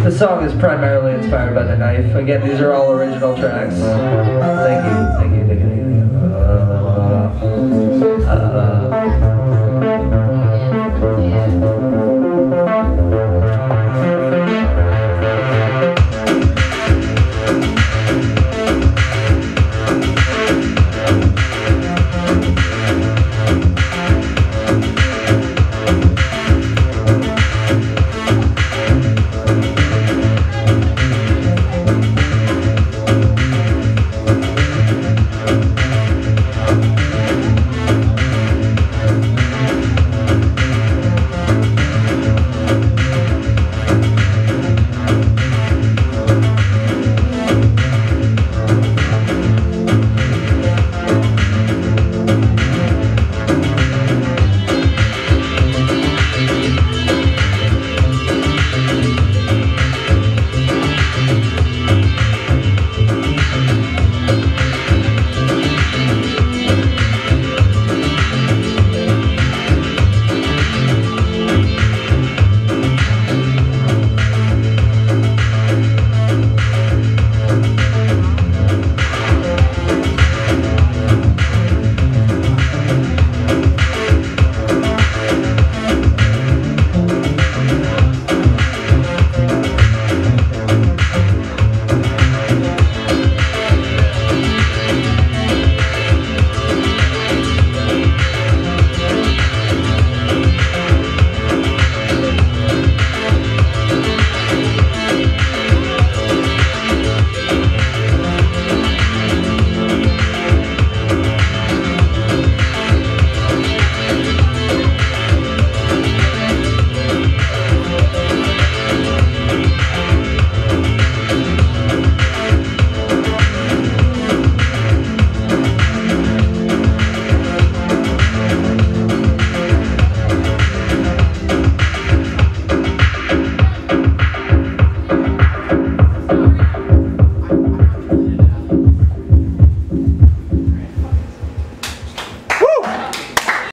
The song is primarily inspired by the knife. Again, these are all original tracks. Thank you, thank you,